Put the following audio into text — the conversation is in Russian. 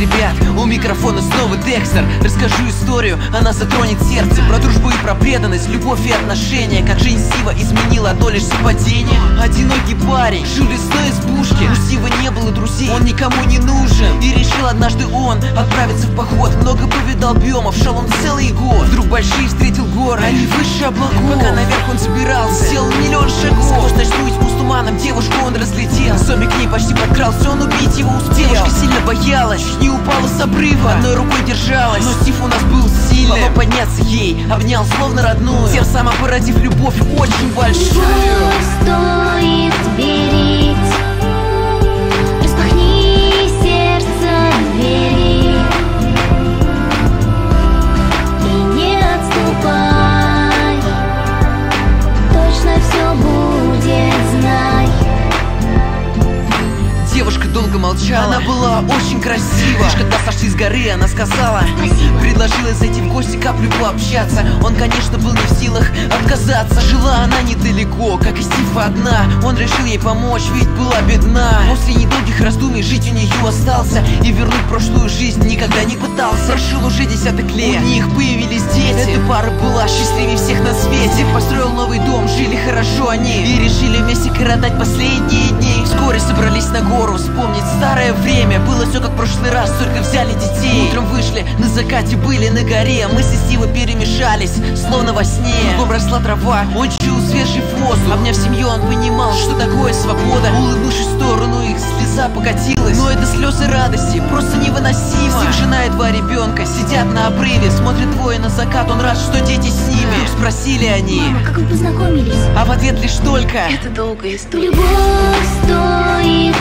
ребят, у микрофона снова Декстер. Расскажу историю, она затронет сердце. Про дружбу и про преданность, любовь и отношения. Как жизнь Сива изменила, то лишь совпадение. Одинокий парень, жил лесной избушке У Сива не было друзей, он никому не нужен. И решил однажды он отправиться в поход. Много повидал биомов, шел он целый год. Вдруг большие встретил горы, они выше облаков. Пока наверх он собирался, сделал миллион шагов. Сквозь ночную туманом девушку он разлетел. Зомби к ней почти подкрался, он убить его успел. Девушка сильно боялась, чуть не упала с обрыва. Одной рукой держалась, но Стив у нас был сильным Помог подняться ей, обнял словно родную. Тем самым породив любовь очень большую. Стоит долго молчала, она была очень красива. Лишь когда сошли с горы, она сказала. Предложила зайти в гости, каплю пообщаться. Он, конечно, был не в силах отказаться. Жила она недалеко, как и Стив одна. Он решил ей помочь, ведь была бедна. После недолгих раздумий жить у нее остался. И вернуть прошлую жизнь никогда не пытался. Прошел уже десяток лет, у них появились дети. Эта пара была счастливее всех на свете. Построил новый дом, жили хорошо они. И решили вместе коротать последние дни Вскоре собрались на гору, вспомнить старое время. Было все как в прошлый раз, только взяли детей. Утром вышли, на закате были на горе. Мысли Стива перемешались, словно во сне. Кругом росла трава, он чуял свежий воздух Обняв семью, он понимал, что такое свобода. Сторону, слеза покатилась Но это слезы радости, просто невыносимо Стив, жена и два ребенка сидят на обрыве Смотрят двое на закат, он рад, что дети с ними Вдруг Спросили они, Мама, как вы познакомились? а в ответ лишь только Это долгая история. Любовь стоит